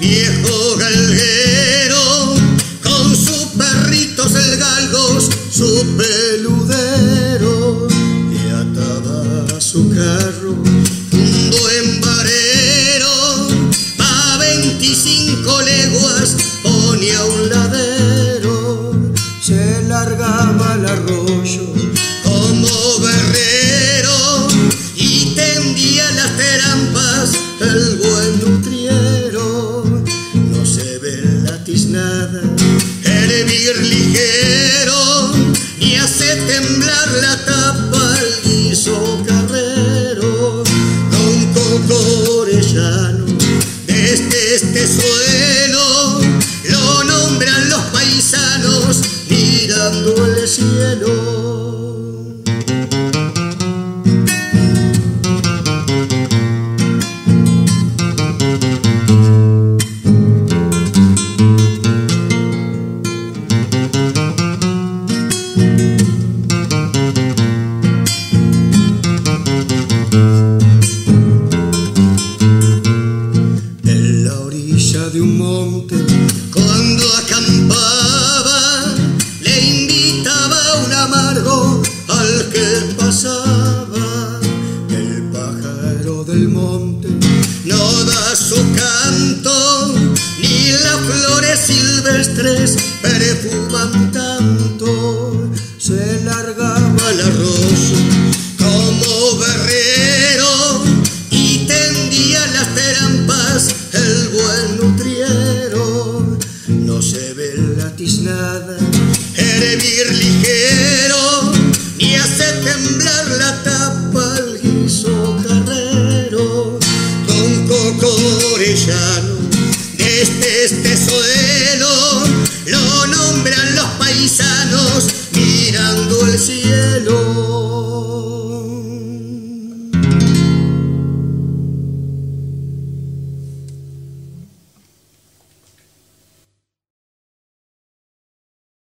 viejo galguero, con sus perritos galgos, su peludero, y ataba su carro un buen barero, a 25 leguas ponía un ladero, se largaba el arroyo como guerrero y tendía las trampas el buen nutriente tiznada el vir ligero ni hace temblar la tapa el guiso carrero. Don Coco Orellano desde este suelo lo nombran los paisanos mirando el cielo pasaba el pájaro del monte no da su canto ni las flores silvestres perfuman tanto. Se largaba el arroyo como berrero y tendía las terampas el buen nutriero. No se ve la tiznada hervir ligero y hace temblar la tapa al guiso carrero con cocorellano.